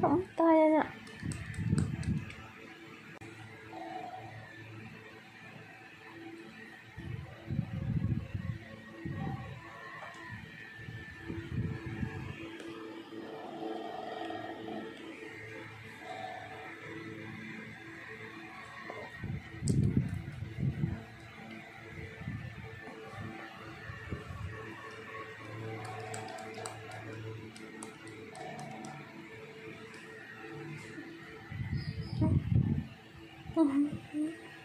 怎么办呀嗯。